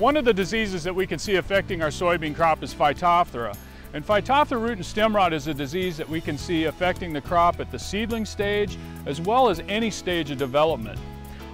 One of the diseases that we can see affecting our soybean crop is Phytophthora. And Phytophthora root and stem rot is a disease that we can see affecting the crop at the seedling stage as well as any stage of development.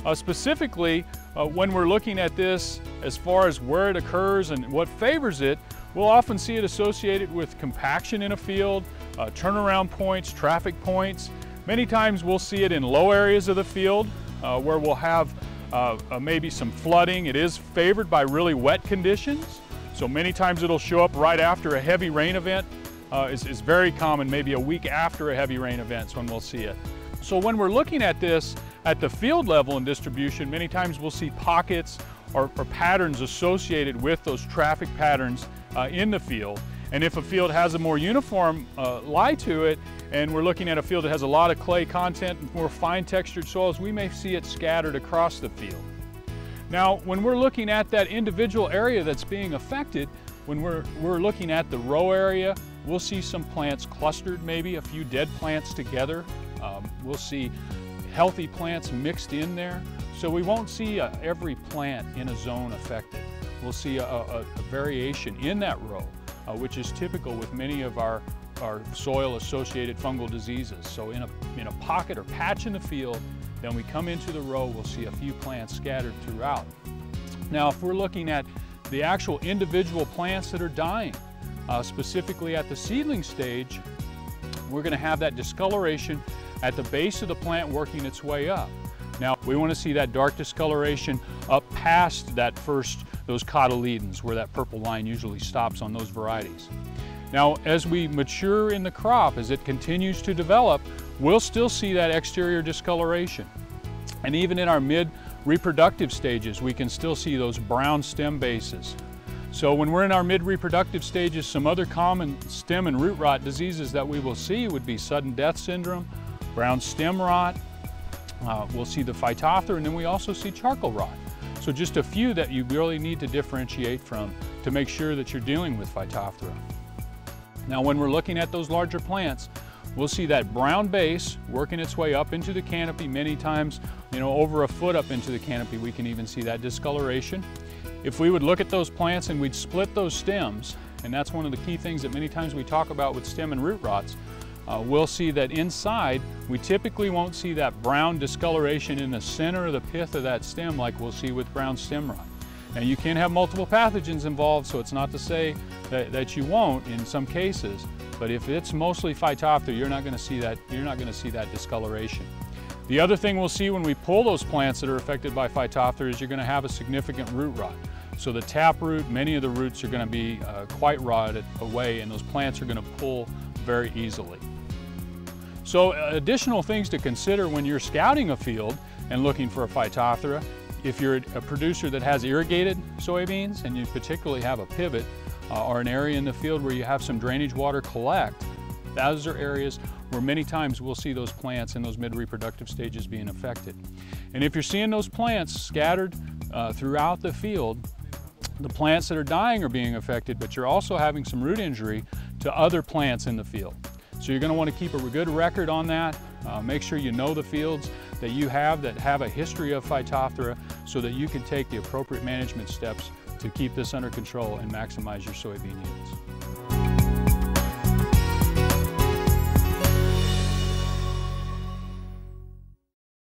Uh, specifically, uh, when we're looking at this as far as where it occurs and what favors it, we'll often see it associated with compaction in a field, uh, turnaround points, traffic points. Many times we'll see it in low areas of the field uh, where we'll have uh, uh, maybe some flooding. It is favored by really wet conditions. So many times it'll show up right after a heavy rain event. Uh, is, is very common, maybe a week after a heavy rain event is when we'll see it. So when we're looking at this at the field level in distribution, many times we'll see pockets or, or patterns associated with those traffic patterns uh, in the field. And if a field has a more uniform uh, lie to it, and we're looking at a field that has a lot of clay content and more fine textured soils, we may see it scattered across the field. Now, when we're looking at that individual area that's being affected, when we're, we're looking at the row area, we'll see some plants clustered, maybe a few dead plants together. Um, we'll see healthy plants mixed in there. So we won't see uh, every plant in a zone affected. We'll see a, a, a variation in that row, uh, which is typical with many of our, our soil-associated fungal diseases. So in a, in a pocket or patch in the field, then we come into the row, we'll see a few plants scattered throughout. Now, if we're looking at the actual individual plants that are dying, uh, specifically at the seedling stage, we're gonna have that discoloration at the base of the plant working its way up. Now, we want to see that dark discoloration up past that first, those cotyledons, where that purple line usually stops on those varieties. Now, as we mature in the crop, as it continues to develop, we'll still see that exterior discoloration. And even in our mid reproductive stages, we can still see those brown stem bases. So when we're in our mid reproductive stages, some other common stem and root rot diseases that we will see would be sudden death syndrome, brown stem rot, uh, we'll see the phytophthora, and then we also see charcoal rot. So just a few that you really need to differentiate from to make sure that you're dealing with phytophthora. Now when we're looking at those larger plants, we'll see that brown base working its way up into the canopy many times, you know, over a foot up into the canopy, we can even see that discoloration. If we would look at those plants and we'd split those stems, and that's one of the key things that many times we talk about with stem and root rots, uh, we'll see that inside, we typically won't see that brown discoloration in the center of the pith of that stem like we'll see with brown stem rot. Now you can have multiple pathogens involved, so it's not to say that, that you won't in some cases, but if it's mostly Phytophthora, you're not gonna see that, you're not gonna see that discoloration. The other thing we'll see when we pull those plants that are affected by Phytophthora is you're gonna have a significant root rot. So the taproot, many of the roots are gonna be uh, quite rotted away and those plants are gonna pull very easily. So uh, additional things to consider when you're scouting a field and looking for a Phytophthora, if you're a producer that has irrigated soybeans and you particularly have a pivot uh, or an area in the field where you have some drainage water collect, those are areas where many times we'll see those plants in those mid-reproductive stages being affected. And if you're seeing those plants scattered uh, throughout the field, the plants that are dying are being affected, but you're also having some root injury to other plants in the field. So you're going to want to keep a good record on that. Uh, make sure you know the fields that you have that have a history of Phytophthora so that you can take the appropriate management steps to keep this under control and maximize your soybean yields.